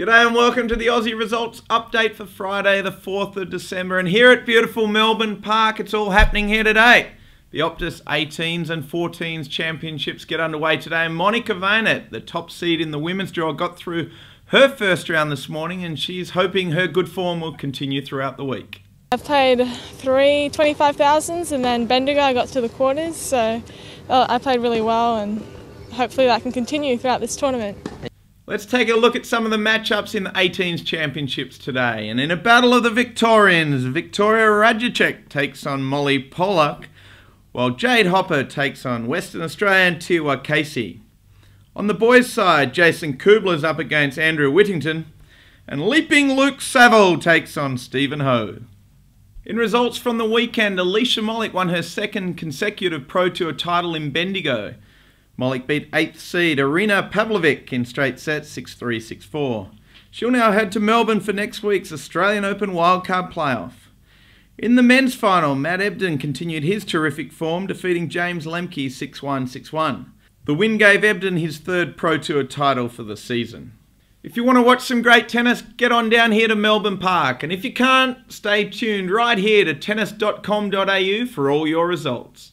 G'day and welcome to the Aussie Results Update for Friday, the 4th of December. And here at beautiful Melbourne Park, it's all happening here today. The Optus 18s and 14s championships get underway today. And Monika Wejnert, the top seed in the women's draw, got through her first round this morning and she's hoping her good form will continue throughout the week. I've played three 25,000s and then Bendigo got to the quarters, so uh, I played really well and hopefully that can continue throughout this tournament. Let's take a look at some of the matchups in the 18s championships today. And in a battle of the Victorians, Victoria Rajicek takes on Molly Pollock, while Jade Hopper takes on Western Australian Tiwa Casey. On the boys' side, Jason Kubler is up against Andrew Whittington, and Leaping Luke Saville takes on Stephen Ho. In results from the weekend, Alicia Molik won her second consecutive Pro Tour title in Bendigo. Molik beat 8th seed Arina Pavlovic in straight sets 6-3, 6-4. She'll now head to Melbourne for next week's Australian Open wildcard playoff. In the men's final, Matt Ebden continued his terrific form, defeating James Lemke 6-1, 6-1. The win gave Ebden his third Pro Tour title for the season. If you want to watch some great tennis, get on down here to Melbourne Park. And if you can't, stay tuned right here to tennis.com.au for all your results.